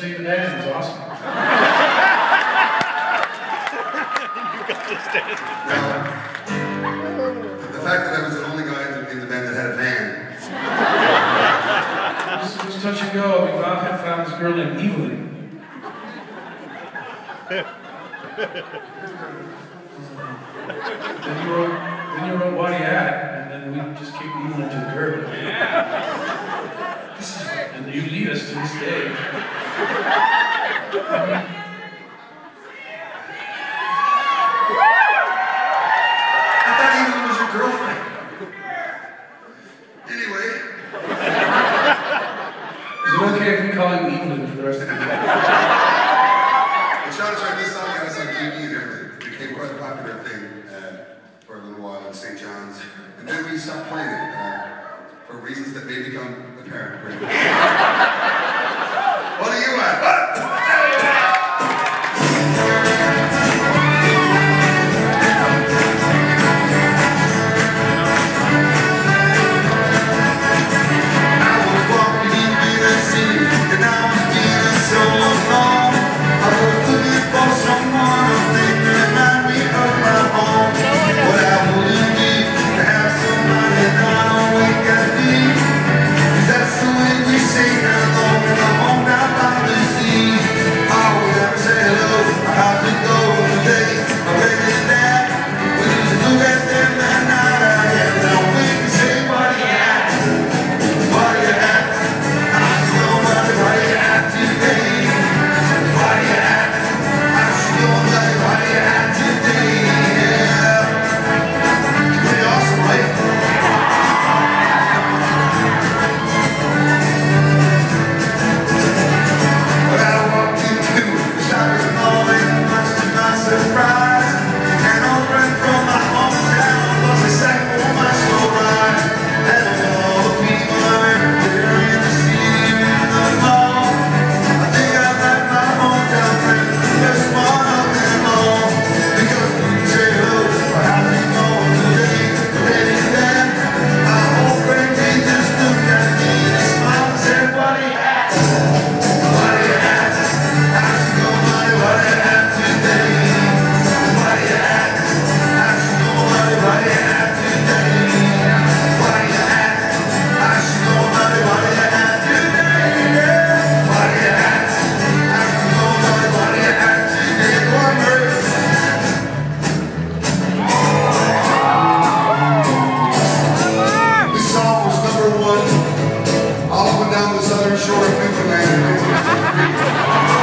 Steven Adams, Austin. you got this dance. Well, the fact that I was the only guy in the band that had a van. just, touch and go. I mean, Bob had found this girl named Evelyn. then you wrote, then you wrote What Are Ya At, and then we just keep moving to the curb. Yeah. and you lead us to this day. I thought Evelyn was your girlfriend. Anyway. Is it okay if we call him Evelyn for the rest of the night? I tried to try this song out. It's on TV and everything. It became quite a popular thing uh, for a little while in St. John's. And then we stopped playing it uh, for reasons that may become apparent. What do you want? up and down the southern shore of Newfoundland.